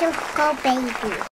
Magical baby.